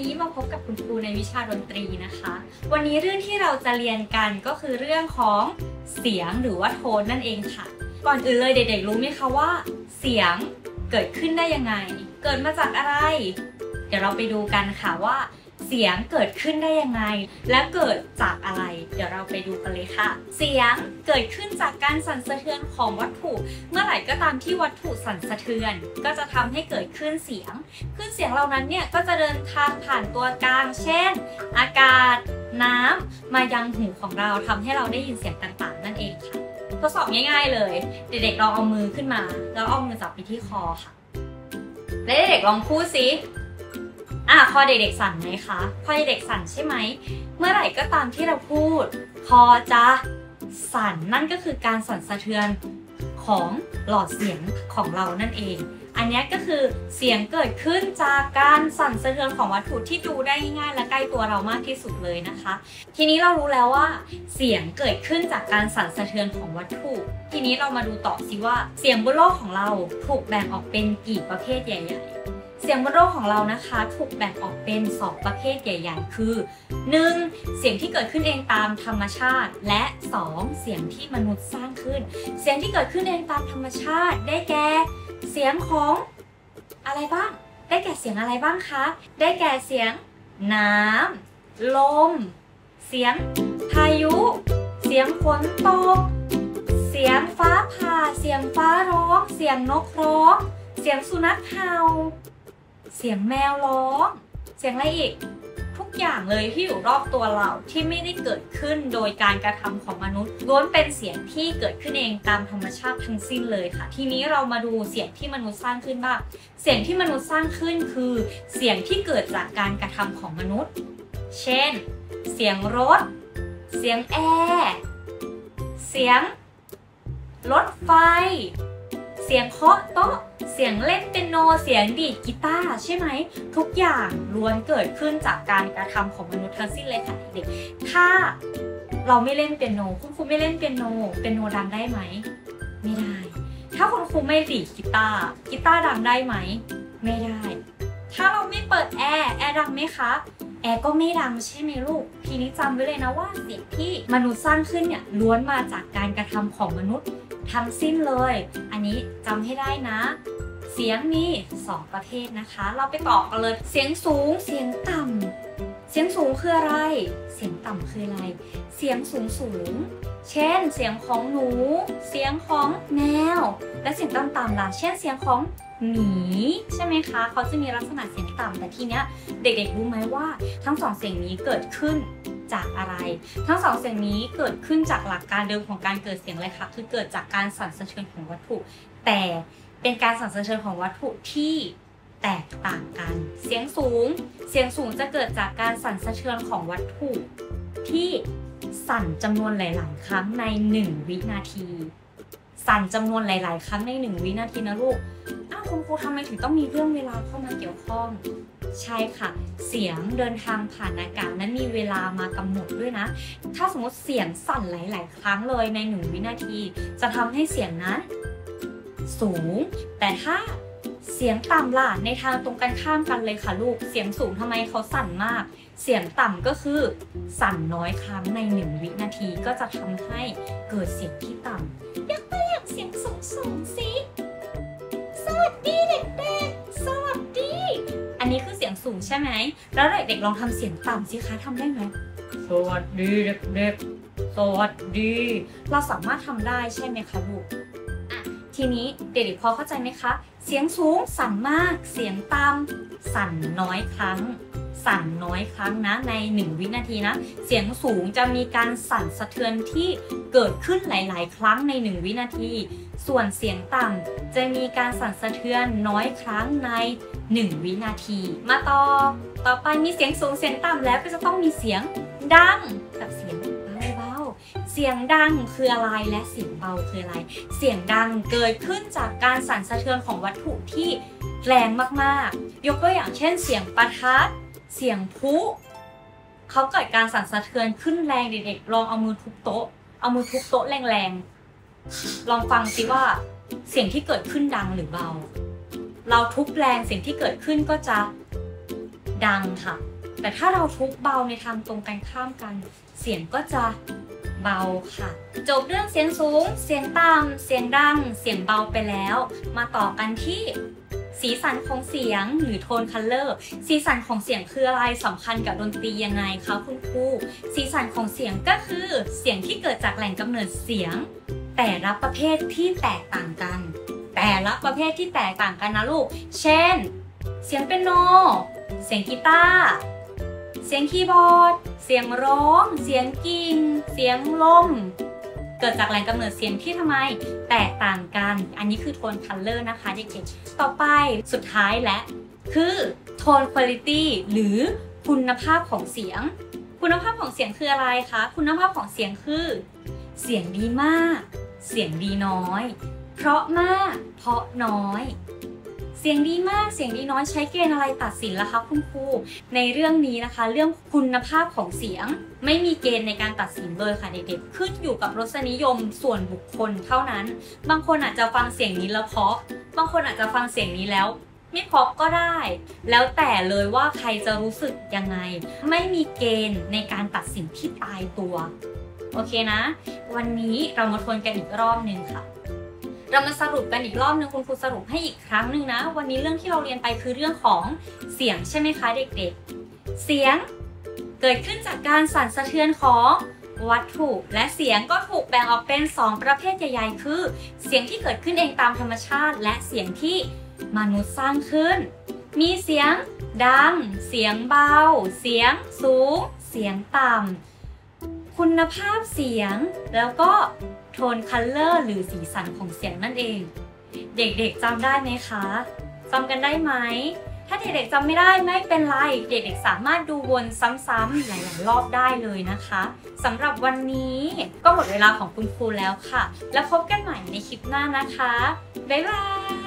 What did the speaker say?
นี้มาพบกับคุณครูในวิชาดนตรีนะคะ วันนี้เรื่องที่เราจะเรียนกันก็คือเรื่องของเสียงหรือว่าโทนนั่นเองค่ะ ก่อนอื่นเลยเด็กๆรู้ไหมคะว่า เสียงเกิดขึ้นได้ยังไง เกิดมาจากอะไร เดี๋ยวเราไปดูกันค่ะว่า เสียงเกิดขึ้นได้ยังไง และเกิดจากอะไร เดี๋ยวเราไปดูกันเลยค่ะ เสียงเกิดขึ้นจากการสั่นสะเทือนของวัตถุ เมื่อไหร่ก็ตามที่วัตถุสั่นสะเทือน ก็จะทำให้เกิดคลื่นเสียงคลื่นเสียงเหล่านั้นเนี่ยก็จะเดินทางผ่านตัวกลาง เช่น อากาศ น้ำมายังหูของเราทำให้เราได้ยินเสียงต่างๆ นั่นเองค่ะ ทดสอบง่าย ๆ เลย เด็กๆลองเอามือขึ้นมา แล้วเอามือจับไปที่คอค่ะและเด็กๆลองพูดสิ อะคอเด็กๆสั่นไหมคะคอเด็กๆสั่นใช่ไหม เมื่อไหร่ก็ตามที่เราพูด คอจะสั่นนั่นก็คือการสั่นสะเทือนของหลอดเสียงของเรานั่นเอง อันนี้ก็คือเสียงเกิดขึ้นจากการสั่นสะเทือนของวัตถุที่ดูได้ง่ายและใกล้ตัวเรามากที่สุดเลยนะคะ ทีนี้เรารู้แล้วว่า เสียงเกิดขึ้นจากการสั่นสะเทือนของวัตถุ ทีนี้เรามาดูต่อสิว่าเสียงบนโลกของเราถูกแบ่งออกเป็นกี่ประเภทใหญ่ ๆ เสียงบนโลกของเรานะคะถูกแบ่งออกเป็น 2 ประเภทใหญ่ ๆ คือ 1. เสียงที่เกิดขึ้นเองตามธรรมชาติ และ 2. เสียงที่มนุษย์สร้างขึ้น เสียงที่เกิดขึ้นเองตามธรรมชาติ ได้แก่ เสียงของอะไรบ้าง ได้แก่เสียงอะไรบ้างคะ ได้แก่เสียงน้ำลม เสียงพายุ เสียงฝนตก เสียงฟ้าผ่า เสียงฟ้าร้อง เสียงนกร้อง เสียงสุนัขเห่า เสียงแมวร้อง เสียงอะไรอีก ทุกอย่างเลยที่อยู่รอบตัวเราที่ไม่ได้เกิดขึ้นโดยการกระทำของมนุษย์ล้วนเป็นเสียงที่เกิดขึ้นเองตามธรรมชาติทั้งสิ้นเลยค่ะ ทีนี้เรามาดูเสียงที่มนุษย์สร้างขึ้นบ้าง เสียงที่มนุษย์สร้างขึ้นคือ เสียงที่เกิดจากการกระทำของมนุษย์ เช่น เสียงรถ เสียงแอร์ เสียงรถไฟ เสียงเคาะโต๊ะ เสียงเล่นเปียโน เสียงดีดกีตาร์ใช่ไหม ทุกอย่างล้วนเกิดขึ้นจากการกระทำของมนุษย์ทั้งสิ้นเลยค่ะเด็กถ้าเราไม่เล่นเปียโน คุณครูไม่เล่นเปียโน เปียโนดังได้ไหม ไม่ได้ ถ้าคุณครูไม่ดีดกีตาร์กีตาร์ดังได้ไหม ไม่ได้ ถ้าเราไม่เปิดแอร์แอร์ดังไหมคะแอร์ก็ไม่ดังใช่ไหมลูก ทีนี้จำไว้เลยนะว่าเสียงที่มนุษย์สร้างขึ้นเนี่ยล้วนมาจากการกระทำของมนุษย์ ทั้งสิ้นเลย อันนี้จำให้ได้นะ เสียงมี 2 ประเภทนะคะ เราไปต่อกันเลย เสียงสูงเสียงต่ำเสียงสูงคืออะไร เสียงต่ำคืออะไร เสียงสูงสูง เช่น เสียงของหนู เสียงของแมว และเสียงต่ำๆล่ะ เช่น เสียงของหมีใช่ไหมคะ เขาจะมีลักษณะเสียงต่ำแต่ทีเนี้ยเด็กๆรู้ไหมว่า ทั้งสองเสียงนี้เกิดขึ้น จากอะไร ทั้งสองเสียงนี้เกิดขึ้นจากหลักการเดิมของการเกิดเสียงเลยค่ะ คือเกิดจากการสั่นสะเทือนของวัตถุ แต่เป็นการสั่นสะเทือนของวัตถุที่แตกต่างกัน เสียงสูง เสียงสูงจะเกิดจากการสั่นสะเทือนของวัตถุ ที่สั่นจำนวนหลาย ๆ ครั้งใน 1 วินาที สั่นจำนวนหลาย ๆ ครั้งใน 1 วินาทีนะลูก อ้าวคุณครูทำไมถึงต้องมีเรื่องเวลาเข้ามาเกี่ยวข้อง ใช่ค่ะ เสียงเดินทางผ่านอากาศนั้นมีเวลามากำหนดด้วยนะ ถ้าสมมติเสียงสั่นหลาย ๆ ครั้งเลยในหนึ่งวินาที จะทำให้เสียงนั้น สูง แต่ถ้าเสียงต่ำล่ะในทางตรงกันข้ามกันเลยค่ะลูก เสียงสูงทำไมเขาสั่นมาก เสียงต่ำก็คือสั่นน้อยครั้งในหนึ่งวินาทีก็จะทำให้เกิดเสียงที่ต่ำยกตัวอย่างเสียงสูงสูงสิสวัสดีเสียงสูงใช่ไหม แล้วเด็กๆลองทำเสียงต่ำสิคะทำได้ไหม สวัสดีเด็กๆ สวัสดี เราสามารถทำได้ใช่ไหมคะลูกอะทีนี้เด็กๆพอเข้าใจไหมคะ เสียงสูงสั่นมาก เสียงต่ำสั่นน้อยครั้ง สั่นน้อยครั้งนะใน 1 วินาทีนะ เสียงสูงจะมีการสั่นสะเทือนที่เกิดขึ้นหลาย ๆ ครั้งใน 1 วินาที ส่วนเสียงต่ำจะมีการสั่นสะเทือนน้อยครั้งใน 1 วินาที มาต่อ ต่อไปมีเสียงสูงเสียงต่ำแล้วก็จะต้องมีเสียงดังกับเสียงเบาๆเสียงดังคืออะไรและเสียงเบาคืออะไร เสียงดังเกิดขึ้นจากการสั่นสะเทือนของวัตถุที่แรงมาก ๆ ยกตัวอย่างเช่น เสียงประทัด เสียงพุเขาเกิดการสั่นสะเทือนขึ้นแรงเด็กๆลองเอามือทุบโต๊ะ เอามือทุบโต๊ะแรงๆลองฟังสิว่าเสียงที่เกิดขึ้นดังหรือเบา เราทุบแรงเสียงที่เกิดขึ้นก็จะดังค่ะ แต่ถ้าเราทุบเบาในทางตรงกันข้ามกัน เสียงก็จะเบาค่ะ จบเรื่องเสียงสูง เสียงต่ำเสียงดัง เสียงเบาไปแล้ว มาต่อกันที่ สีสันของเสียงหรือ tone colorสีสันของเสียงคืออะไรสำคัญกับดนตรียังไงคะคุณครูสีสันของเสียงก็คือเสียงที่เกิดจากแหล่งกำเนิดเสียง แต่ละประเภทที่แตกต่างกัน แต่ละประเภทที่แตกต่างกันนะลูก เช่น เสียงเปียโน เสียงกีตาร์เสียงคีย์บอร์ด เสียงร้อง เสียงกิ่ง เสียงลม กิดจากแหล่งกำเนิดเสียงที่ทำไมแตกต่างกัน อันนี้คือโทนคัลเลอร์นะคะเด็กๆ ต่อไปสุดท้ายและ คือโทนคุณภาพหรือคุณภาพของเสียง คุณภาพของเสียงคืออะไรคะ คุณภาพของเสียงคือ เสียงดีมาก เสียงดีน้อย เพราะมาก เพราะน้อย เสียงดีมากเสียงดีน้อยใช้เกณฑ์อะไรตัดสินล่ะคะคุณครูในเรื่องนี้นะคะ เรื่องคุณภาพของเสียง ไม่มีเกณฑ์ในการตัดสินเลยค่ะเด็กๆขึ้นอยู่กับรสนิยมส่วนบุคคลเท่านั้น บางคนอาจจะฟังเสียงนี้แล้วเพาะบางคนอาจจะฟังเสียงนี้แล้วไม่เพราะก็ได้ แล้วแต่เลยว่าใครจะรู้สึกยังไง ไม่มีเกณฑ์ในการตัดสินที่ตายตัว โอเคนะ วันนี้เรามาทวนกันอีกรอบหนึ่งค่ะ เรามาสรุปกันอีกรอบหนึ่งคุณครูสรุปให้อีกครั้งหนึ่งนะ วันนี้เรื่องที่เราเรียนไปคือเรื่องของเสียงใช่ไหมคะเด็กๆ เสียงเกิดขึ้นจากการสั่นสะเทือนของวัตถุและเสียงก็ถูกแบ่งออกเป็น 2 ประเภทใหญ่ๆ คือ เสียงที่เกิดขึ้นเองตามธรรมชาติ และเสียงที่มนุษย์สร้างขึ้น มีเสียงดัง เสียงเบา เสียงสูง เสียงต่ำคุณภาพเสียงแล้วก็ โทนคัลเลอร์หรือสีสันของเสียงนั่นเอง เด็กๆจำได้ไหมคะจำกันได้ไหม ถ้าเด็กๆจำไม่ได้ไม่เป็นไร เด็กๆสามารถดูวนซ้ำๆหลายๆรอบได้เลยนะคะสำหรับวันนี้ก็หมดเวลาของคุณครูแล้วค่ะ แล้วพบกันใหม่ในคลิปหน้านะคะ บ๊ายบาย